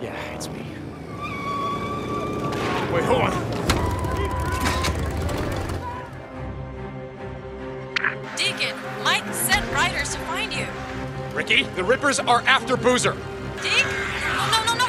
Yeah, it's me. Wait, hold on. Deacon, Mike sent riders to find you. Rikki, the Rippers are after Boozer. Deke? No, no, no, no.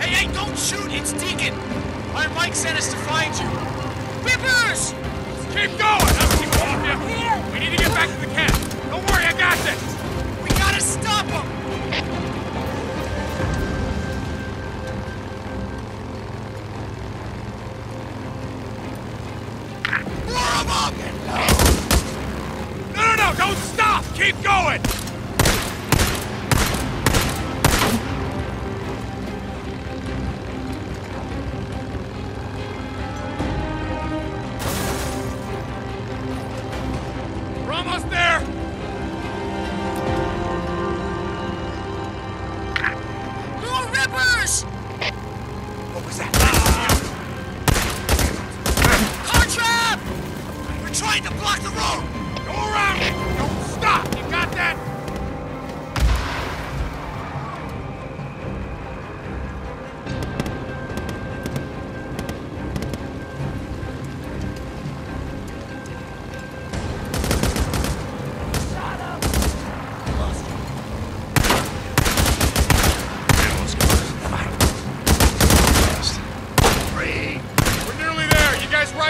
Hey, hey, don't shoot! It's Deacon! Our Mike sent us to find you. Rippers! Keep going! I'll keep off you. We need to get back to the camp. Don't worry, I got this. We gotta stop them! Keep going! We're almost there!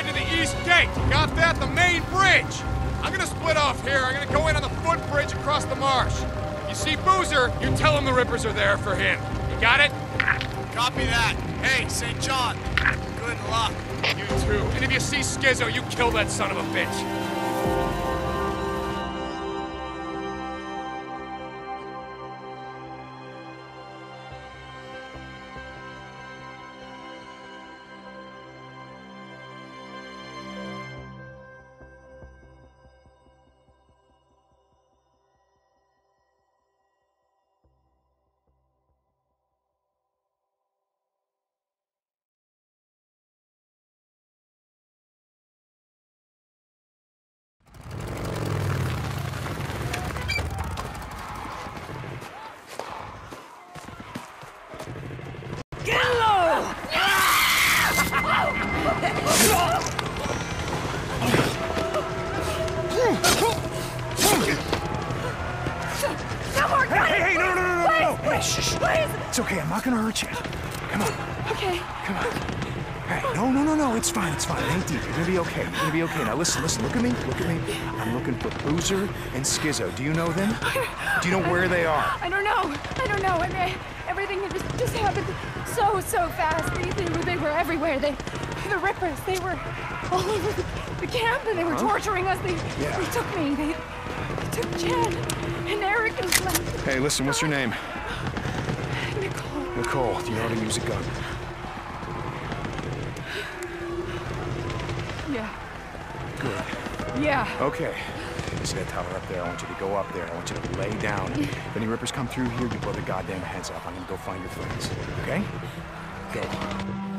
There. You guys ride to the east gate. Got that? The main bridge. I'm gonna split off here. I'm gonna go in on the footbridge across the marsh. You see Boozer, you tell him the Rippers are there for him. You got it? Copy that. Hey, St. John. Good luck. You too. And if you see Skizzo, you kill that son of a bitch. Hey, shh, shh. It's okay, I'm not gonna hurt you. Come on, Okay. come on. Hey, no, no, no, no, it's fine, it's fine. It ain't deep. You're gonna be okay. You're gonna be okay. Now listen, listen, look at me, look at me. I'm looking for Boozer and Skizzo. Do you know them? Do you know where they are? I don't know. I don't know. I mean, everything had just, just happened so, so fast. They, they, were, they were everywhere. They, the Rippers, they were all over the, the camp and they were torturing us. They, Yeah. they took me. They, they took Jen and Eric and Flem. Hey, listen, what's your name? Nicole. Nicole. Do you know how to use a gun? Yeah. Good. Yeah. Okay. See that tower up there? I want you to go up there. I want you to lay down. If any rippers come through here, you blow their goddamn heads off. I'm gonna go find your friends. Okay? Go.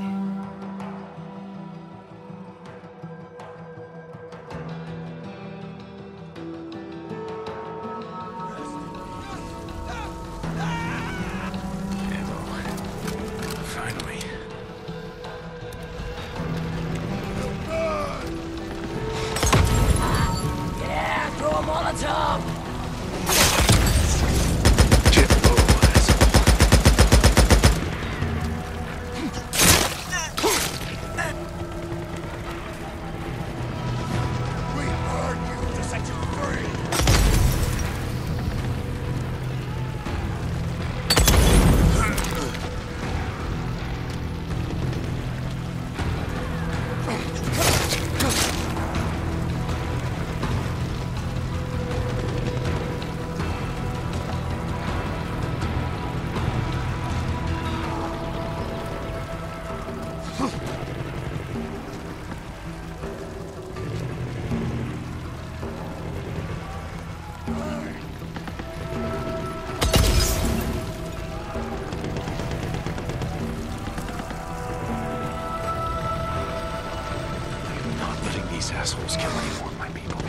assholes kill any more of my people.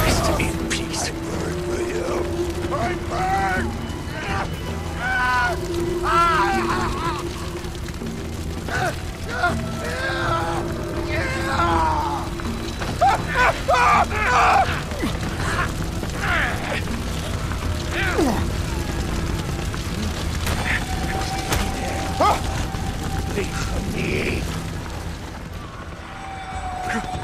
Rest in peace. I burn for you. I burn! Ah! 你不是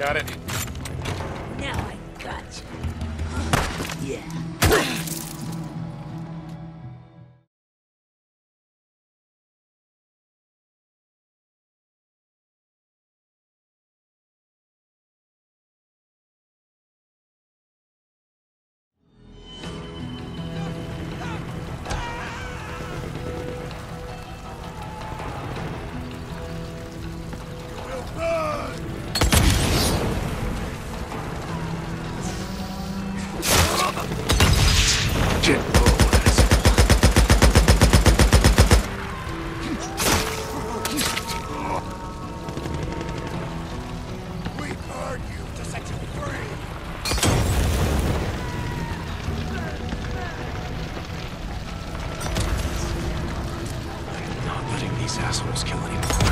Got it. Now I got you. Yeah. These assholes kill anyone.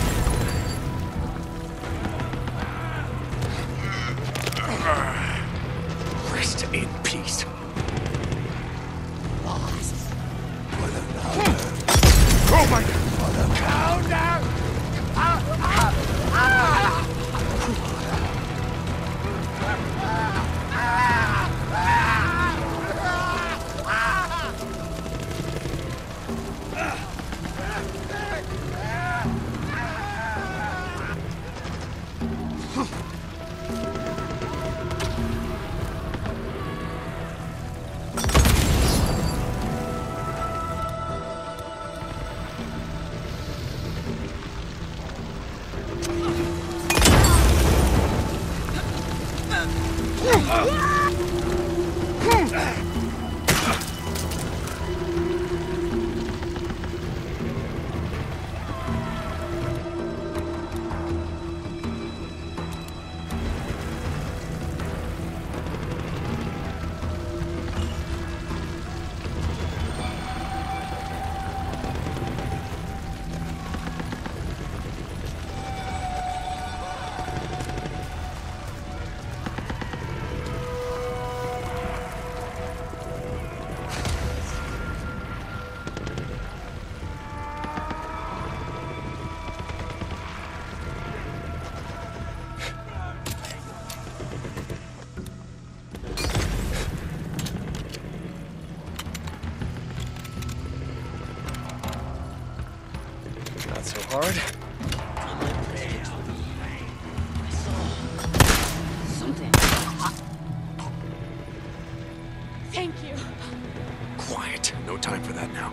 No time for that now.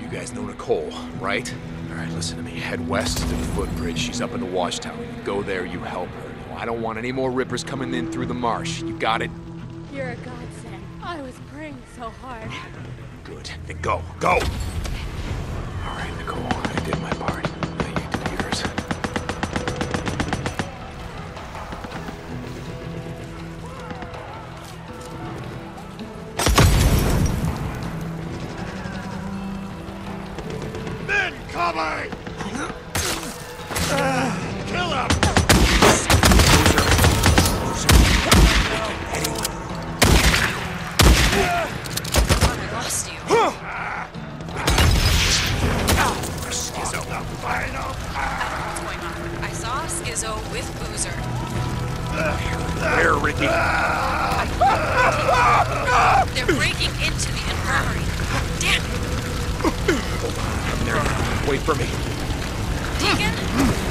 You guys know Nicole, right? All right, listen to me. Head west to the footbridge. She's up in the washtower. You go there, you help her. No, I don't want any more rippers coming in through the marsh. You got it? You're a godsend. I was praying so hard. Good. Then go. Go! All right, Nicole. I did my part. Men coming! Kill him! I lost you. Skizzo, the final! What's going on? I saw Skizzo with Boozer. Where, Rikki? They're breaking into the infirmary. Damn it. There. Wait for me. Deacon?